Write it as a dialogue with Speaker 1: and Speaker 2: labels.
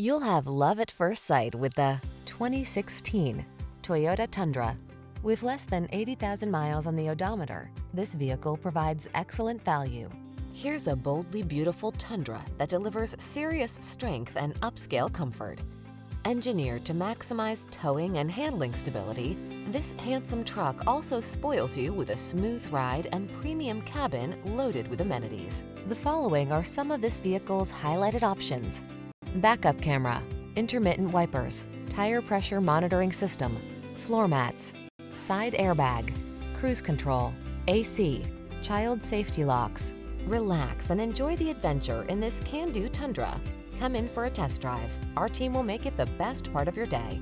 Speaker 1: You'll have love at first sight with the 2016 Toyota Tundra. With less than 80,000 miles on the odometer, this vehicle provides excellent value. Here's a boldly beautiful Tundra that delivers serious strength and upscale comfort. Engineered to maximize towing and handling stability, this handsome truck also spoils you with a smooth ride and premium cabin loaded with amenities. The following are some of this vehicle's highlighted options. Backup camera, intermittent wipers, tire pressure monitoring system, floor mats, side airbag, cruise control, AC, child safety locks. Relax and enjoy the adventure in this can-do Tundra. Come in for a test drive. Our team will make it the best part of your day.